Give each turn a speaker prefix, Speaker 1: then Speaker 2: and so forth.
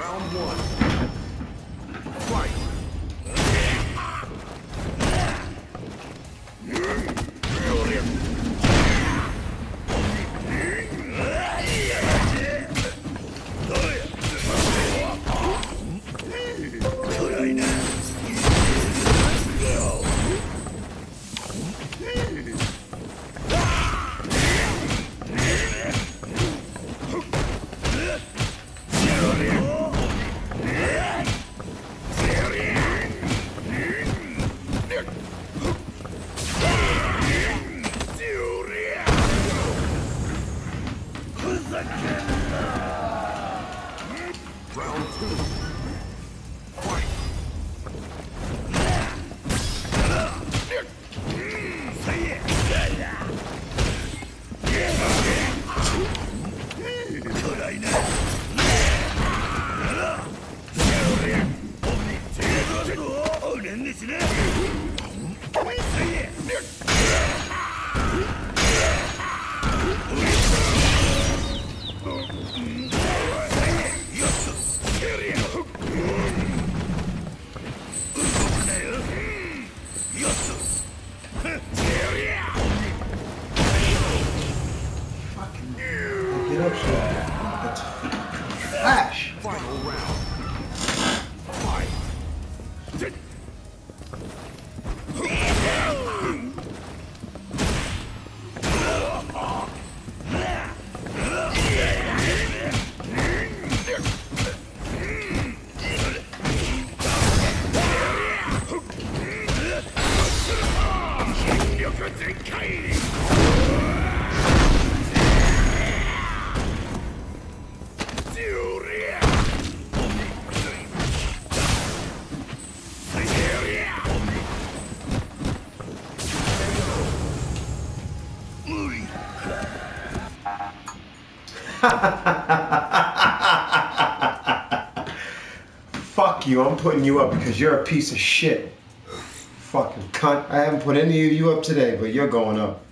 Speaker 1: Round one. Round two.
Speaker 2: Get up, shit. Trash.
Speaker 1: Final round. Fight.
Speaker 2: Fuck you. I'm putting you up because you're a piece of shit. Fucking cunt. I haven't put any of you up today, but you're going up.